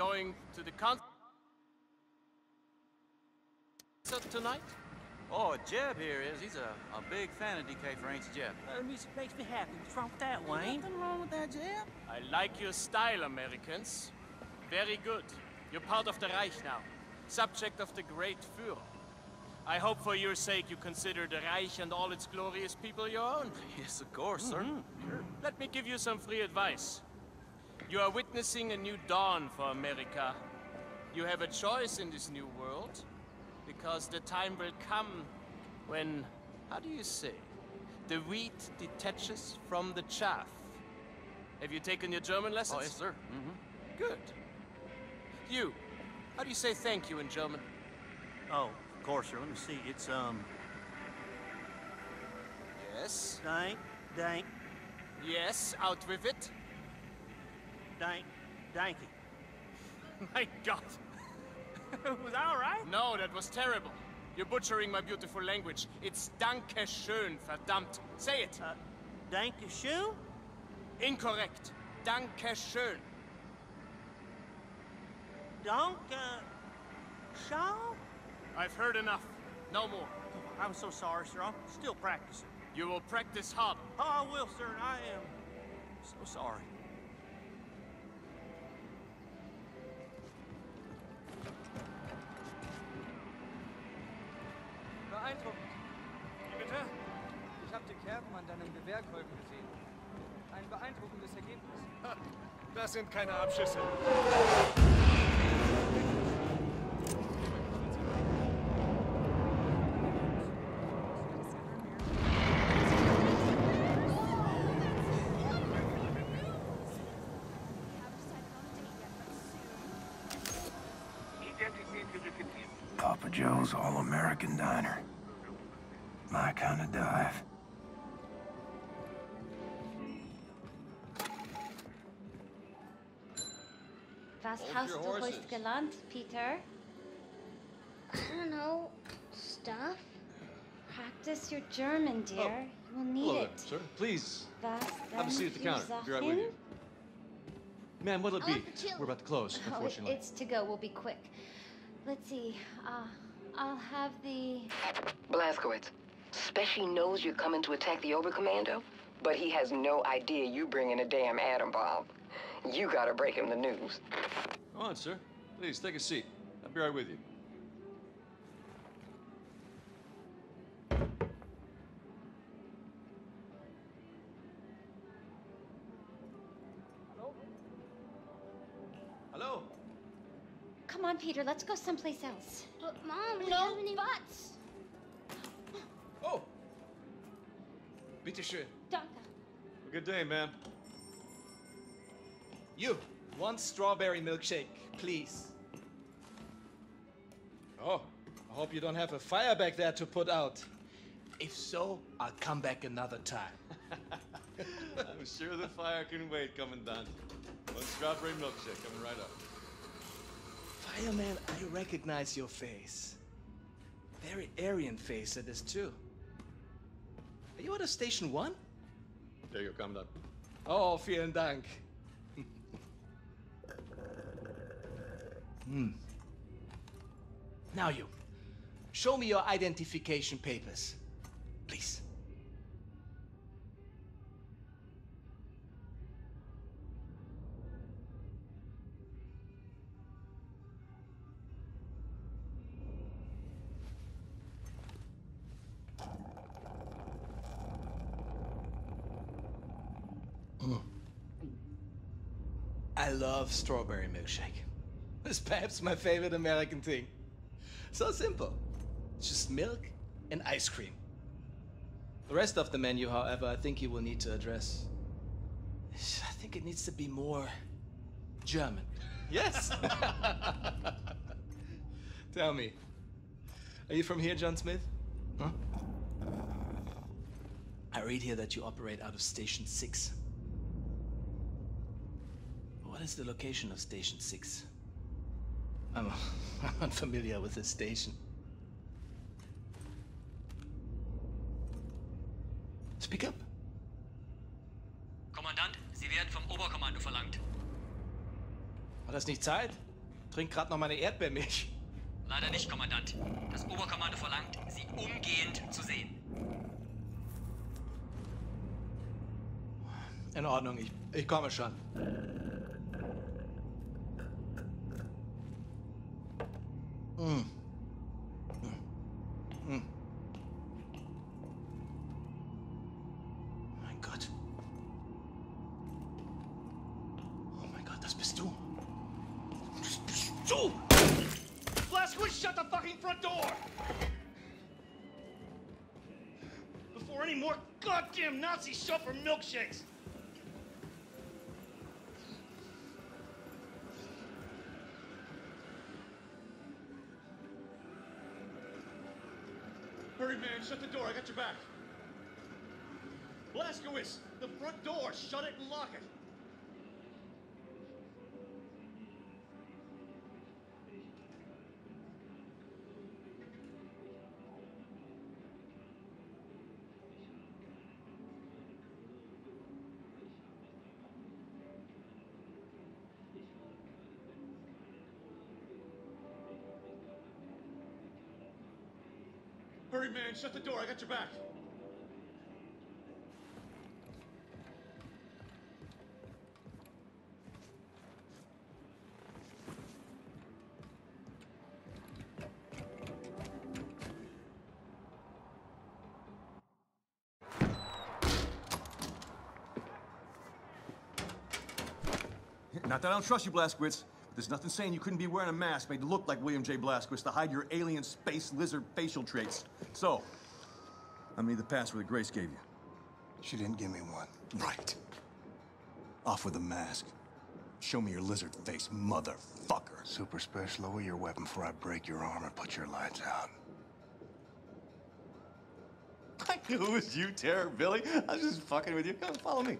going to the concert tonight? Oh, Jeb here is. He's a, a big fan of Die Käfer ain't Jeb? Uh, music makes me happy. What's wrong with that, Wayne? Nothing wrong with that, Jeb. I like your style, Americans. Very good. You're part of the Reich now. Subject of the great Führer. I hope for your sake you consider the Reich and all its glorious people your own. Yes, of course, sir. Sure. Let me give you some free advice. You are witnessing a new dawn for America. You have a choice in this new world, because the time will come when, how do you say, the wheat detaches from the chaff. Have you taken your German lessons? Oh, yes, sir. Mm-hmm. Good. You, how do you say thank you in German? Oh, of course, sir. Let me see. It's, um, Yes. dank, dank, Yes, out with it. Dank, danky. My God. Was that all right? No, that was terrible. You're butchering my beautiful language. It's Danke schön, verdammt. Say it. Uh, danke schön? Incorrect. Danke schön. Danke schön? I've heard enough. No more. I'm so sorry, sir. I'm still practicing. You will practice hard. Oh, I will, sir, and I am so sorry. Beeindruckend. Bitte? Ich habe den Kerben an deinen Gewehrkolben gesehen. Ein beeindruckendes Ergebnis. Das sind keine Abschüsse. Papa Joe's All-American Diner. My kind of dive. Was hast du heute gelernt, Peter? I don't know. Stuff? Practice your German, dear. you will need Hello there, it. sir. Please. Was Have a seat at the counter. I'll be right with you. Ma'am, what'll it be? want the chili. We're about to close, unfortunately. Oh, unfortunately. it's to go. We'll be quick. Let's see. Uh, I'll have the. Blazkowicz. Speshy knows you're coming to attack the Oberkommando, but he has no idea you bringing a damn atom bomb. You gotta break him the news. Go on, sir. Please, take a seat. I'll be right with you. Hello? Hello? Come on, Peter. Let's go someplace else. But mom, we No haven't even... buts. Bitte schön. Danke. Good day, ma'am. You, one strawberry milkshake, please. Oh, I hope you don't have a fire back there to put out. If so, I'll come back another time. I'm sure the fire can wait, Commandant. One strawberry milkshake coming right up. Fireman, I recognize your face. Very Aryan face it is too. Are you at a station one? There you come, Commandant. Oh, vielen Dank. hmm. Now you. Show me your identification papers. Please. I love strawberry milkshake. It's perhaps my favorite American thing. So simple. It's just milk and ice cream. The rest of the menu, however, I think you will need to address. I think it needs to be more German. Yes? Tell me, are you from here, John Smith? Huh? I read here that you operate out of Station 6. What is the location of Station 6? I'm, unfamiliar with this station. Speak up. Kommandant, Sie werden vom Oberkommando verlangt. War das nicht Zeit? Trink gerade noch meine Erdbeermilch. Leider nicht, Kommandant. Das Oberkommando verlangt, Sie umgehend zu sehen. In Ordnung, ich, ich komme schon. Mm. Mm. Mm. Mein Gott. Oh mein Gott, das bist du. Das bist shut the fucking front door! Before any more goddamn Nazis for milkshakes! Man, shut the door. I got your back. Blazkowicz, the front door. Shut it and lock it. Hurry, man, shut the door. I got your back. Not that I don't trust you, Blazkowicz, but there's nothing saying you couldn't be wearing a mask made to look like William J. Blazkowicz to hide your alien space lizard facial traits. So, I made the password that Grace gave you. She didn't give me one. Right. Off with the mask. Show me your lizard face, motherfucker. Super Spesh, lower your weapon before I break your arm and put your lights out. I knew it was you, Terror Billy. I was just fucking with you. Come follow me.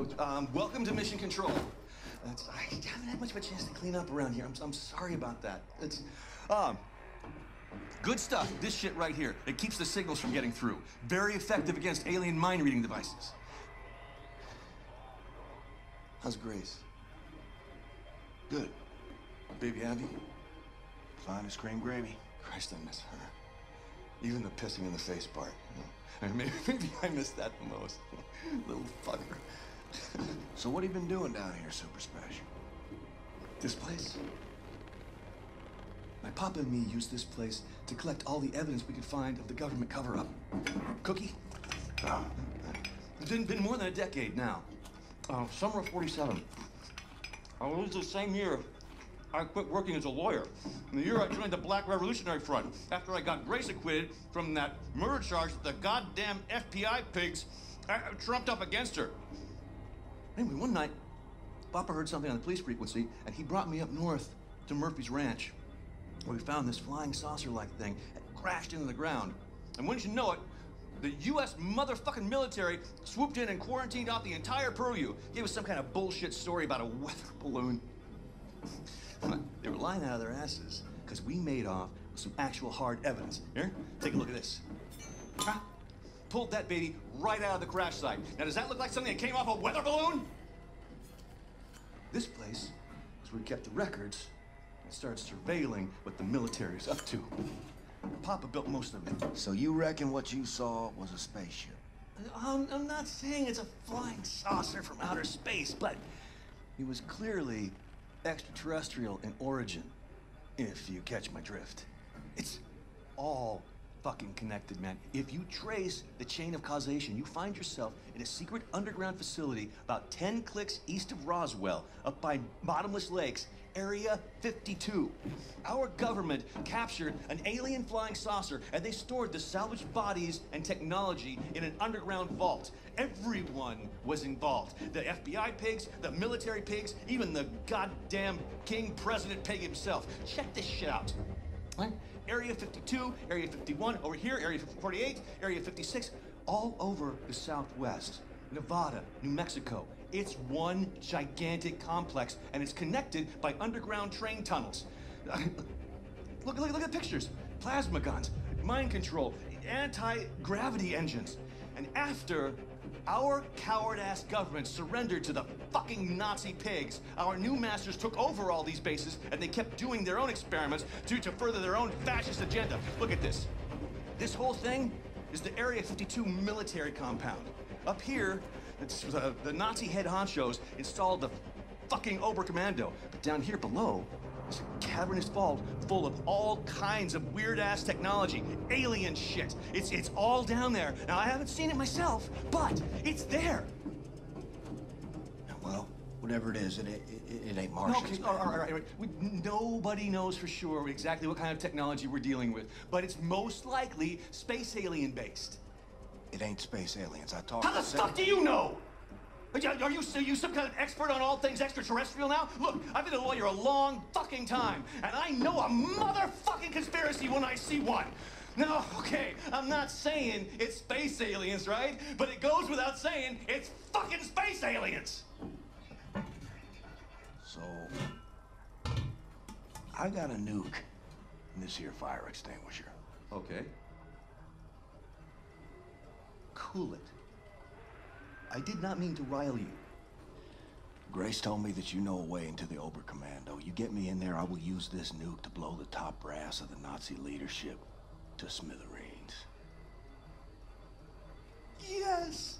So, um, welcome to Mission Control. I haven't had much of a chance to clean up around here. I'm, I'm sorry about that. It's, um, good stuff. This shit right here. It keeps the signals from getting through. Very effective against alien mind reading devices. How's Grace? Good. Baby Abby? Fine as cream gravy. Christ, I miss her. Even the pissing in the face part. You know? I mean, maybe, maybe I miss that the most. Little fucker. So what have you been doing down here, Super Spesh? This place? My papa and me used this place to collect all the evidence we could find of the government cover-up. Cookie? Oh. It's been, been more than a decade now. Uh, summer of 47. I was the same year I quit working as a lawyer. In the year I joined the Black Revolutionary Front, after I got Grace acquitted from that murder charge that the goddamn FBI pigs uh, trumped up against her. Anyway, one night, Papa heard something on the police frequency, and he brought me up north to Murphy's Ranch, where we found this flying saucer-like thing that crashed into the ground. And wouldn't you know it, the U.S. motherfucking military swooped in and quarantined off the entire purview. Gave us some kind of bullshit story about a weather balloon. they were lying out of their asses because we made off with some actual hard evidence. Here, take a look at this. Pulled that baby right out of the crash site. Now, does that look like something that came off a weather balloon? This place is where we kept the records and started surveilling what the military's up to. Papa built most of it. So you reckon what you saw was a spaceship? I'm, I'm not saying it's a flying saucer from outer space, but it was clearly extraterrestrial in origin, if you catch my drift. It's all fucking connected, man. If you trace the chain of causation, you find yourself in a secret underground facility about 10 clicks east of Roswell, up by Bottomless Lakes, Area 52. Our government captured an alien flying saucer and they stored the salvaged bodies and technology in an underground vault. Everyone was involved. The FBI pigs, the military pigs, even the goddamn King President pig himself. Check this shit out. Area 52, Area 51, over here, Area 48, Area 56, all over the Southwest. Nevada, New Mexico. It's one gigantic complex, and it's connected by underground train tunnels. look, look, look at the pictures. plasma guns, mind control, anti-gravity engines. And after our coward-ass government surrendered to the fucking Nazi pigs, our new masters took over all these bases and they kept doing their own experiments to, to further their own fascist agenda. Look at this. This whole thing is the Area 52 military compound. Up here, it's the, Nazi head honchos installed the fucking Oberkommando. But down here below, there's a cavernous vault full of all kinds of weird-ass technology, alien shit. It's, it's all down there. Now, I haven't seen it myself, but it's there. Well, whatever it is, it, it, it, it ain't Martians. Okay, all right, all right, all right. We, nobody knows for sure exactly what kind of technology we're dealing with, but it's most likely space alien based. It ain't space aliens. I talked How the fuck do you know? Are you, are you are you some kind of expert on all things extraterrestrial now? Look, I've been a lawyer a long fucking time, and I know a motherfucking conspiracy when I see one. No, okay, I'm not saying it's space aliens, right? But it goes without saying it's fucking space aliens. So, I got a nuke in this here fire extinguisher. Okay. Cool it. I did not mean to rile you. Grace told me that you know a way into the Oberkommando. You get me in there, I will use this nuke to blow the top brass of the Nazi leadership to smithereens. Yes!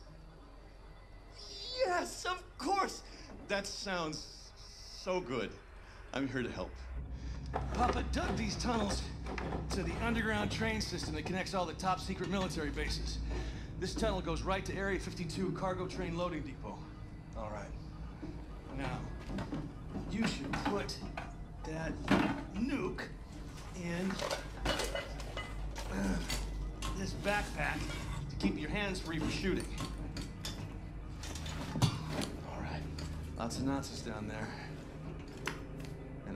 Yes, of course! That sounds so good. I'm here to help. Papa dug these tunnels to the underground train system that connects all the top secret military bases. This tunnel goes right to Area 52 cargo train loading depot. All right. Now, you should put that nuke in uh, this backpack to keep your hands free for shooting. All right. Lots of Nazis down there.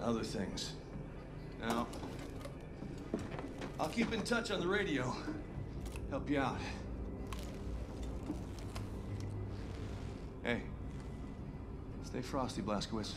Other things. Now, I'll keep in touch on the radio. Help you out. Hey, stay frosty, Blazkowicz.